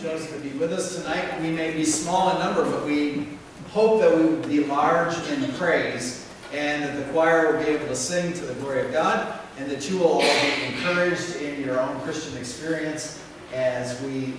chosen to be with us tonight. We may be small in number, but we hope that we will be large in praise and that the choir will be able to sing to the glory of God and that you will all be encouraged in your own Christian experience as we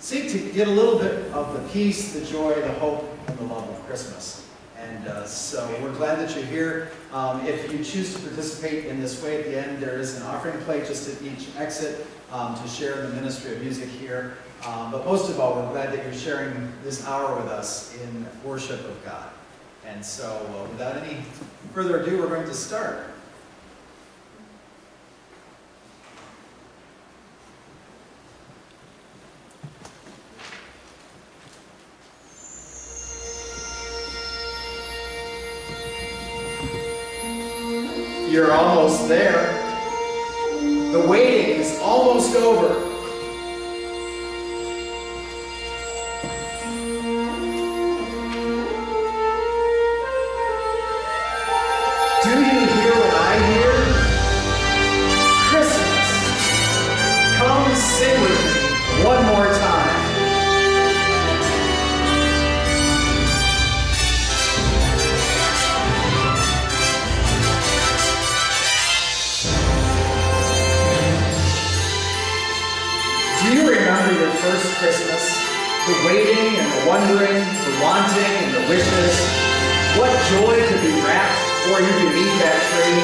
seek to get a little bit of the peace, the joy, the hope, and the love of Christmas. And uh, so we're glad that you're here. Um, if you choose to participate in this way at the end, there is an offering plate just at each exit um, to share in the ministry of music here. Um, but most of all, we're glad that you're sharing this hour with us in worship of God. And so uh, without any further ado, we're going to start. You're almost there. The waiting is almost over. Waiting and the wondering, the wanting and the wishes. What joy to be wrapped before you could meet that tree.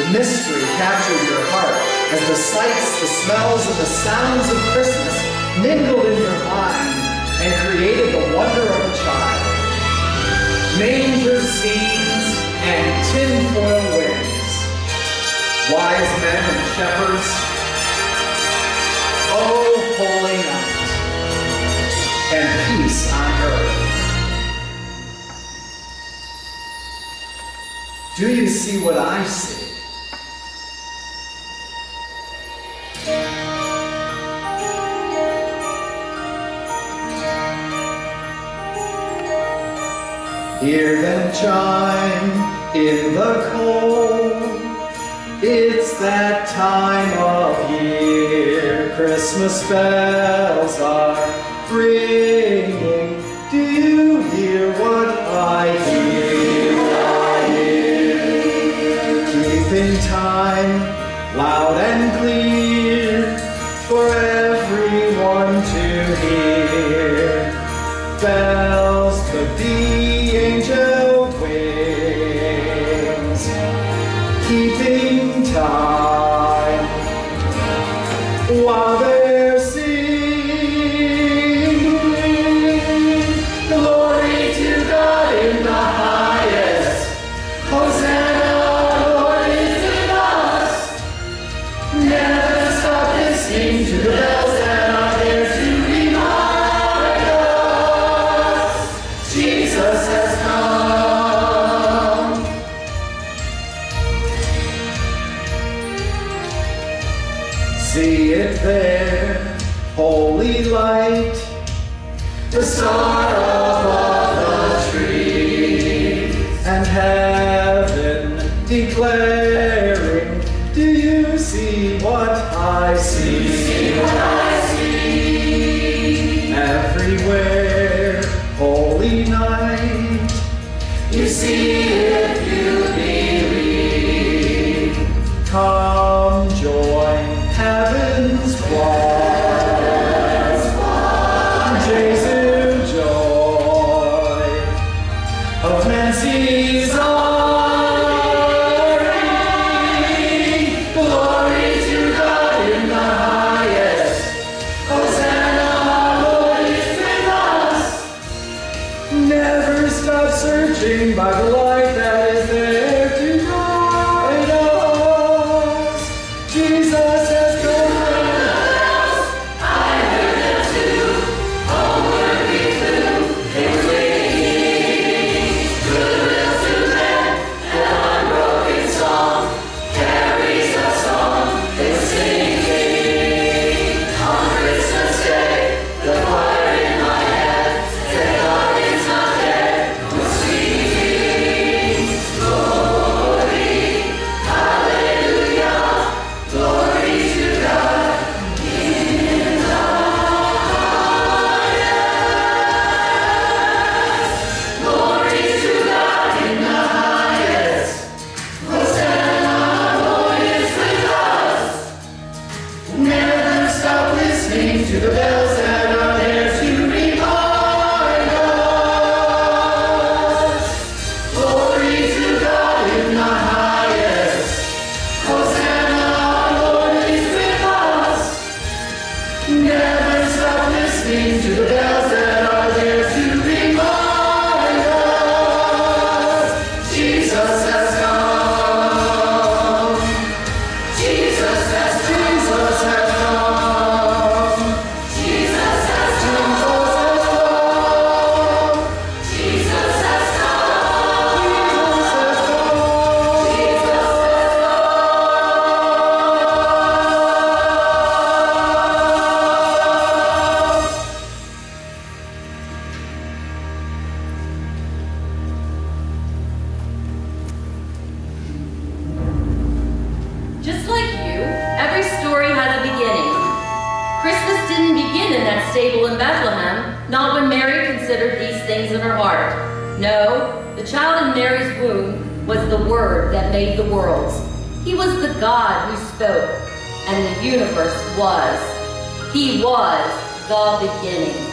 The mystery captured your heart as the sights, the smells, and the sounds of Christmas mingled in your mind and created the wonder of a child. Manger scenes and tinfoil wings. Wise men and shepherds. Oh, holy night. And peace on earth. Do you see what I see? Hear them chime in the cold. It's that time of year. Christmas bells are ringing. Just like you, every story has a beginning. Christmas didn't begin in that stable in Bethlehem, not when Mary considered these things in her heart. No, the child in Mary's womb was the Word that made the worlds. He was the God who spoke, and the universe was. He was the beginning.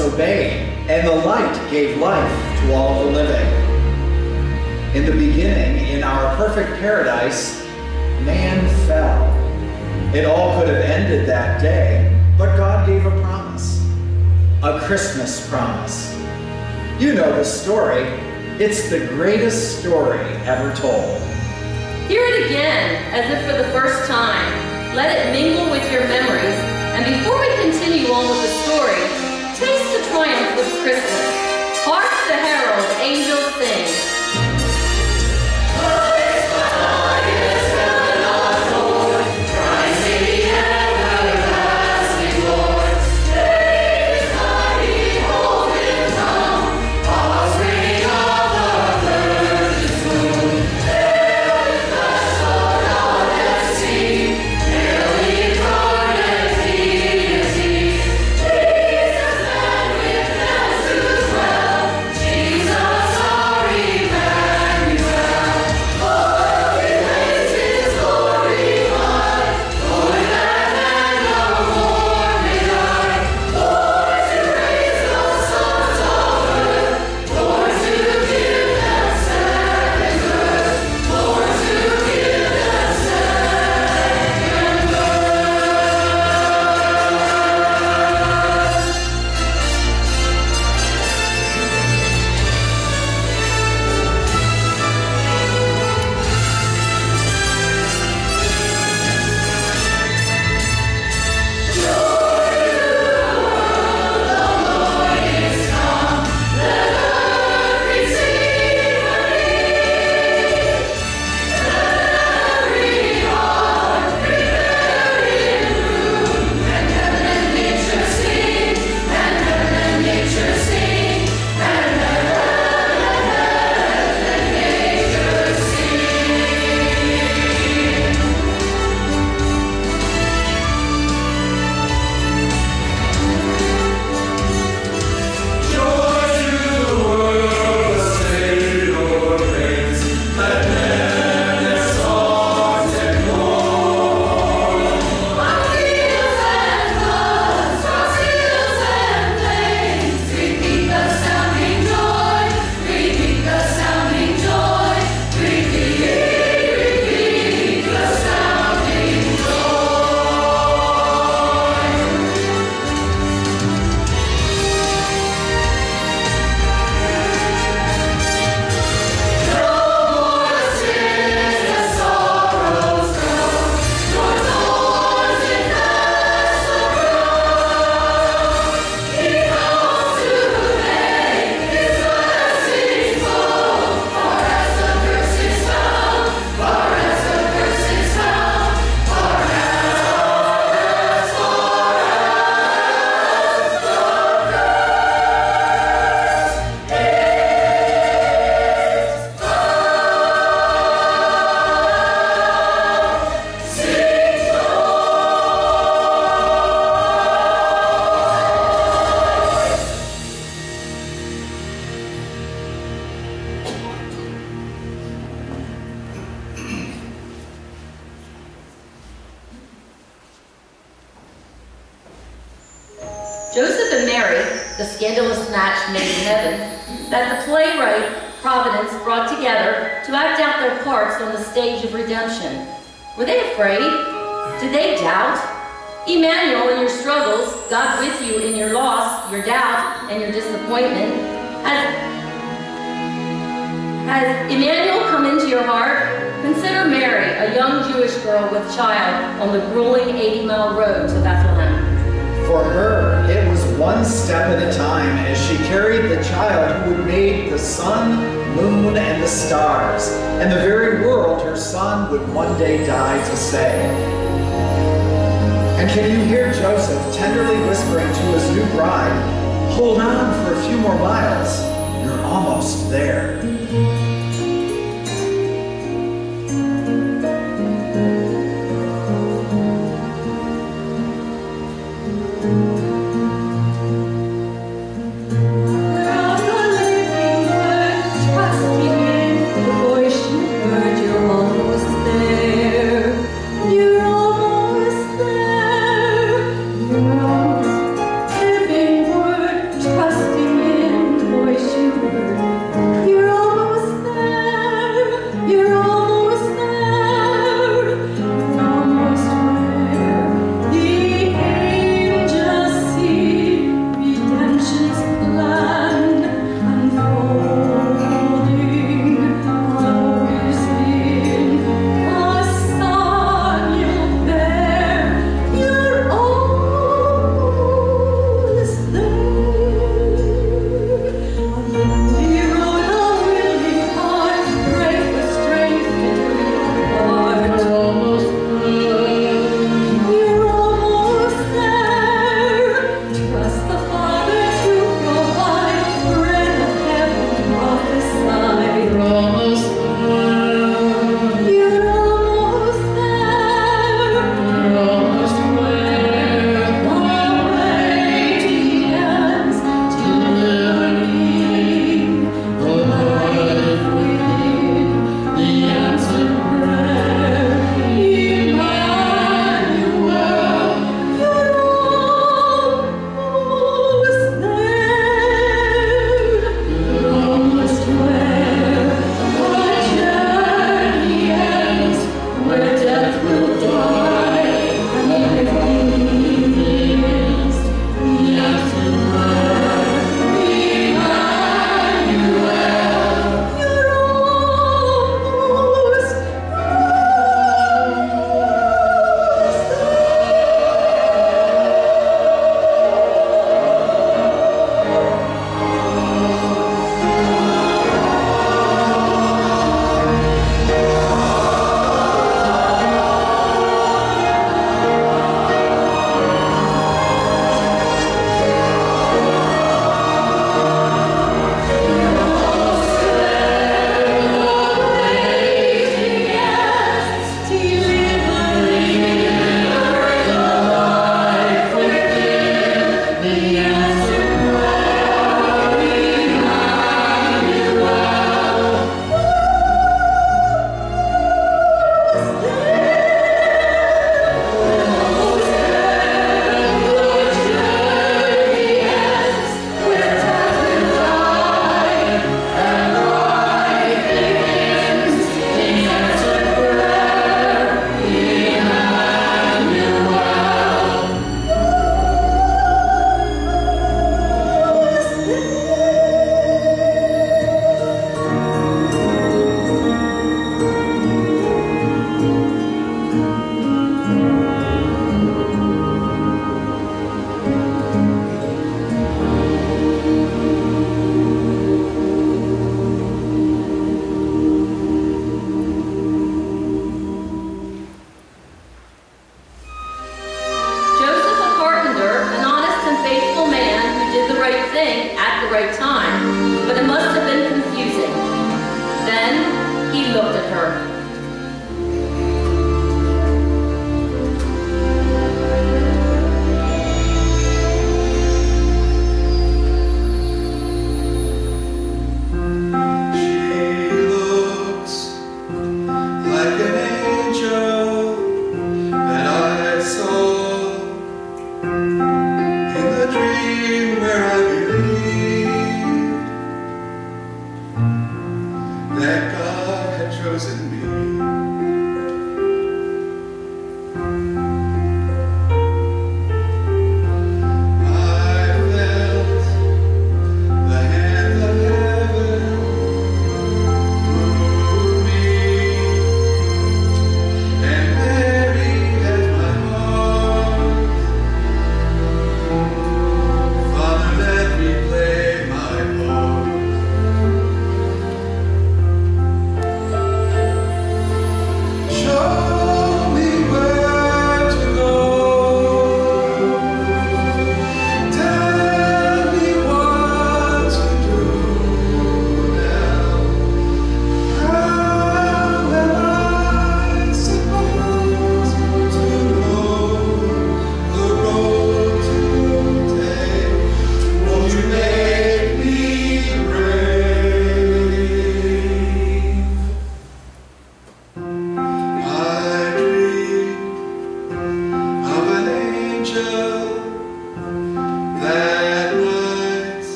Obeyed, and the light gave life to all the living. In the beginning, in our perfect paradise, man fell. It all could have ended that day, but God gave a promise, a Christmas promise. You know the story. It's the greatest story ever told. Hear it again, as if for the first time. Let it mingle with your memories. And before we continue on with the story, taste the triumph of Christmas. Hark the herald angels sing.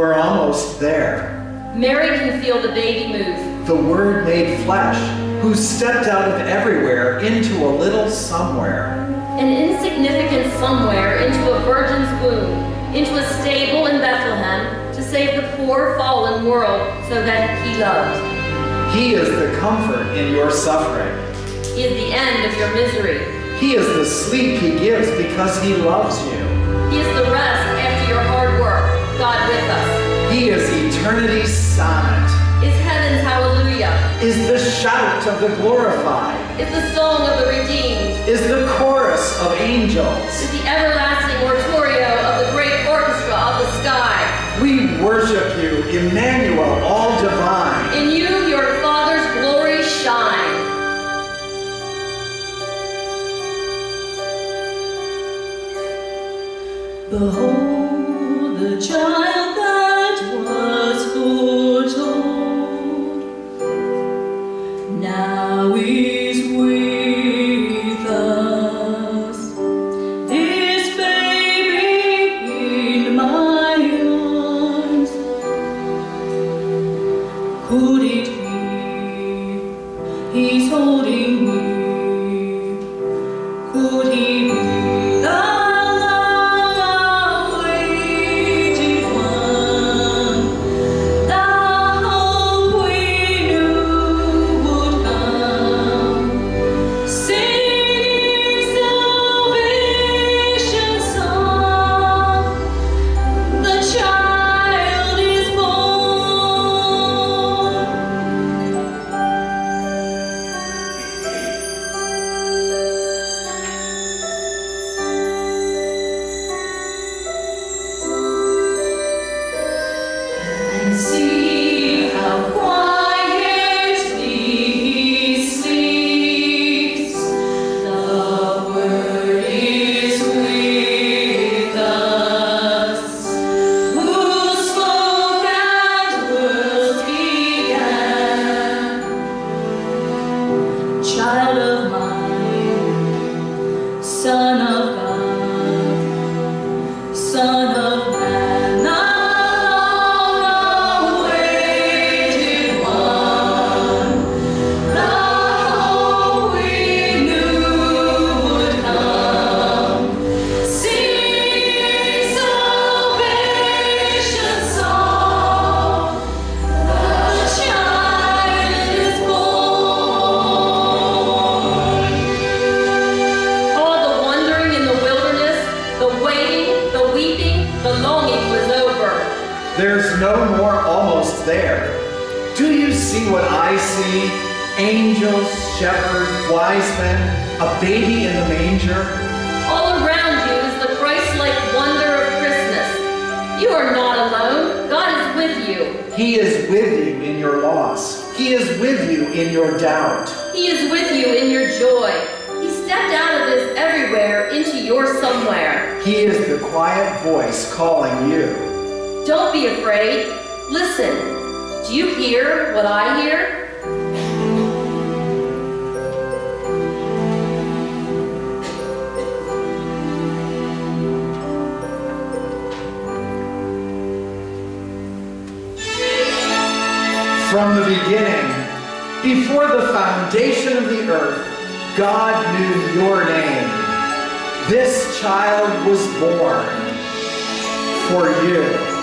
Almost there. Mary can feel the baby move. The Word made flesh, who stepped out of everywhere into a little somewhere. An insignificant somewhere into a virgin's womb, into a stable in Bethlehem to save the poor fallen world so that he loved. He is the comfort in your suffering. He is the end of your misery. He is the sleep he gives because he loves you. He is the He is eternity's sonnet, Is heaven's hallelujah. is the shout of the glorified, Is the song of the redeemed. is the chorus of angels. Is the everlasting oratorio of the great orchestra of the sky. We worship you, Emmanuel, all divine. In you your Father's glory shine. Behold the child there. Do you see what I see? Angels, shepherds, wise men, a baby in the manger. All around you is the Christ-like wonder of Christmas. You are not alone. God is with you. He is with you in your loss. He is with you in your doubt. He is with you in your joy. He stepped out of his everywhere into your somewhere. He is the quiet voice calling you. Don't be afraid. Listen. Do you hear what I hear? From the beginning, before the foundation of the earth, God knew your name. This child was born for you.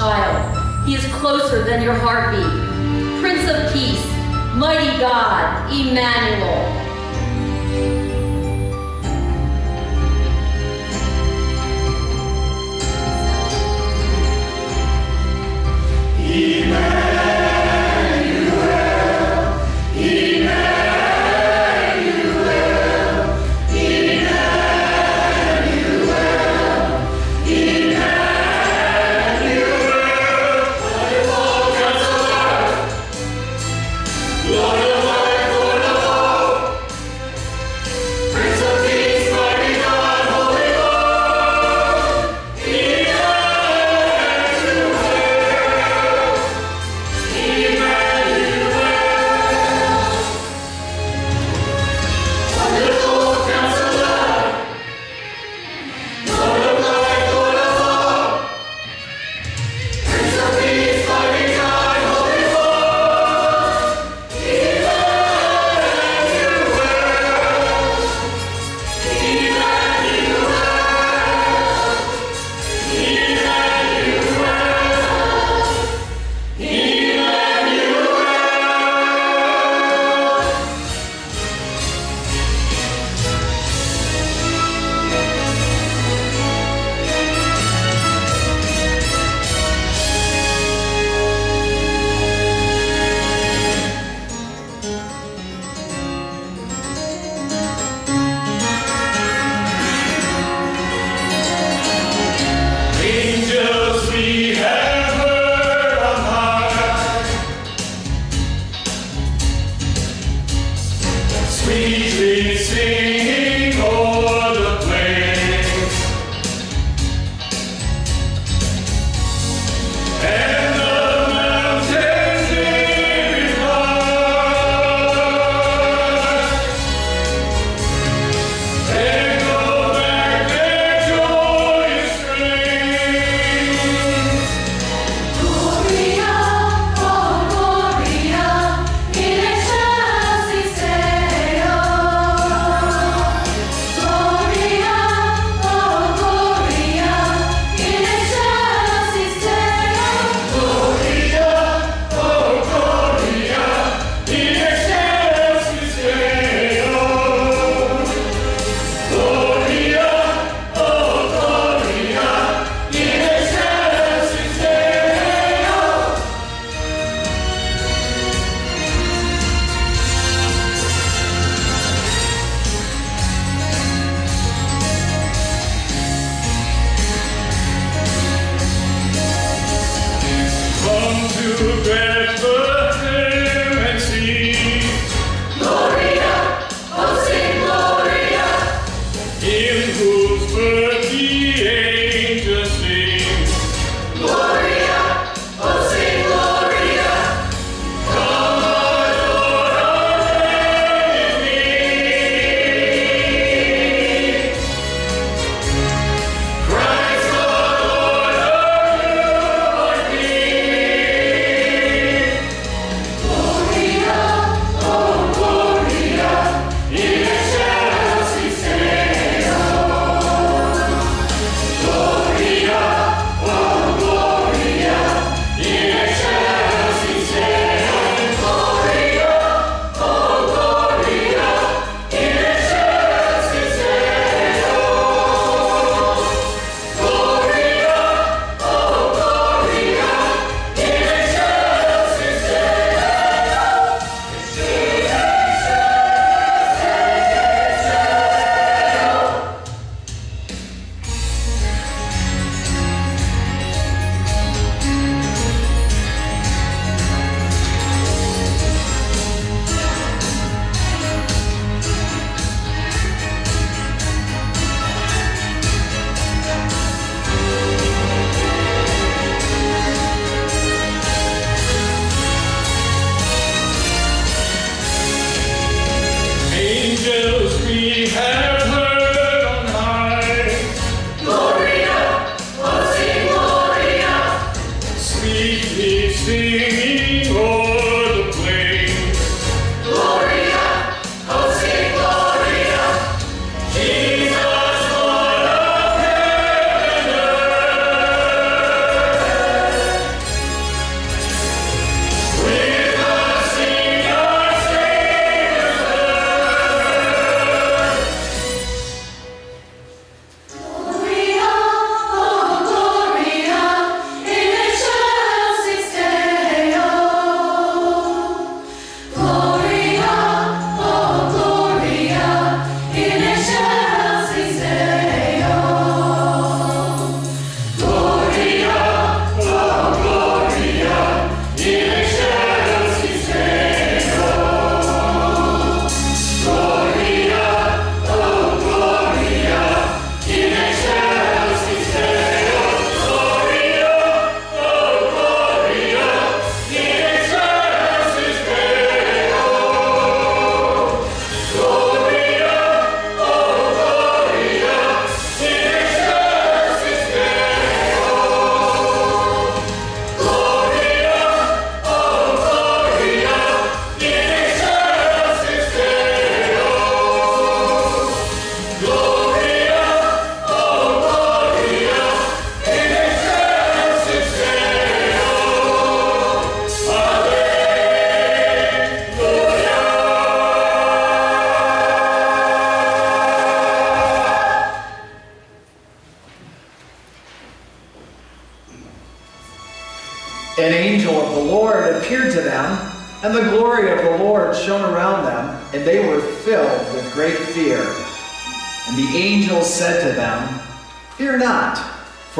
Child. He is closer than your heartbeat. Prince of Peace, mighty God, Emmanuel.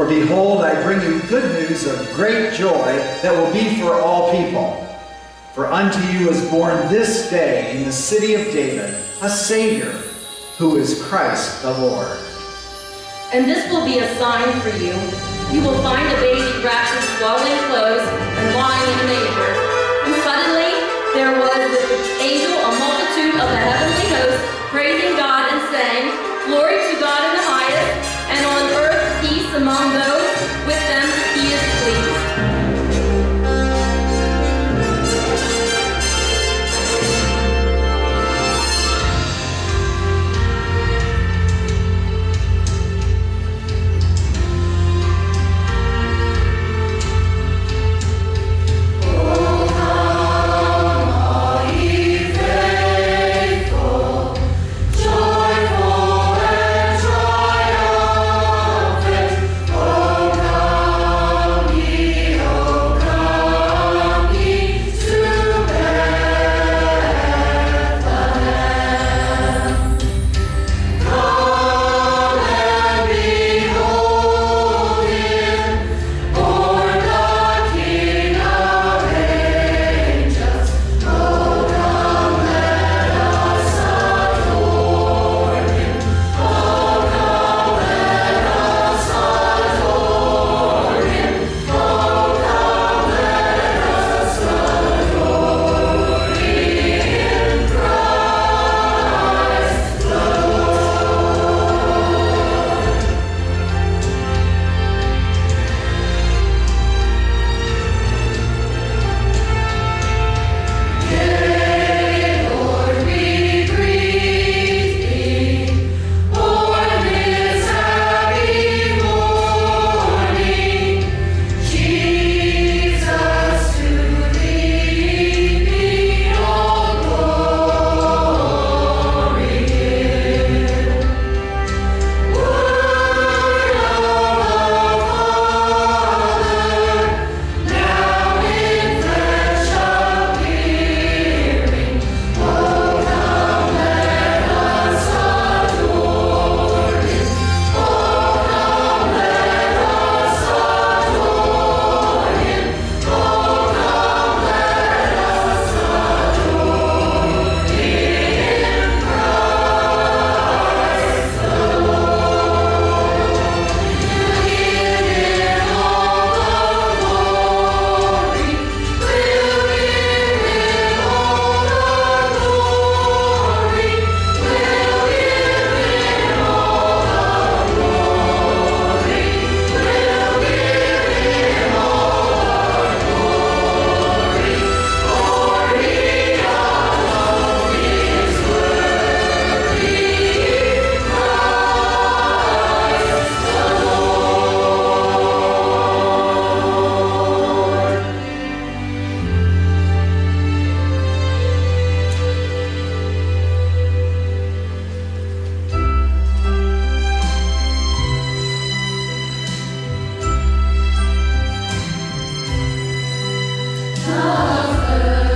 For behold, I bring you good news of great joy that will be for all people. For unto you is born this day in the city of David a Savior, who is Christ the Lord. And this will be a sign for you. You will find a baby wrapped in swaddling clothes and lying in a manger. And suddenly there was with the angel a multitude of the heavenly host praising God and saying, Glory to God in the suffer.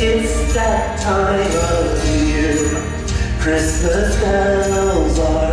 It's that time of year. Christmas bells are.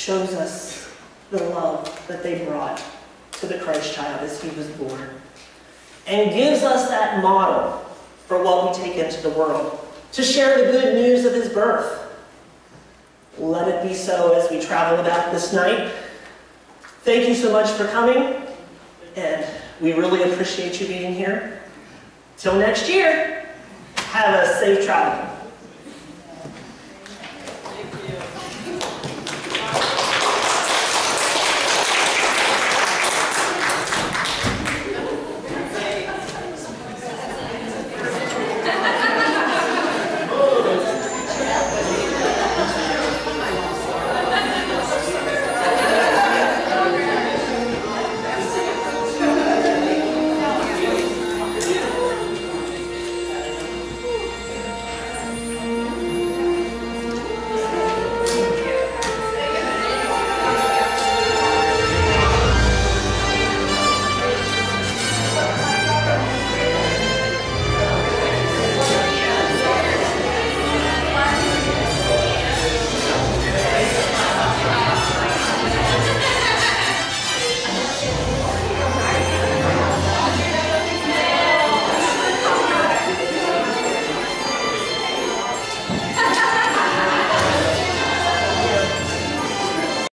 shows us the love that they brought to the Christ child as he was born and gives us that model for what we take into the world to share the good news of his birth. Let it be so as we travel about this night. Thank you so much for coming, and we really appreciate you being here. Till next year, have a safe travel.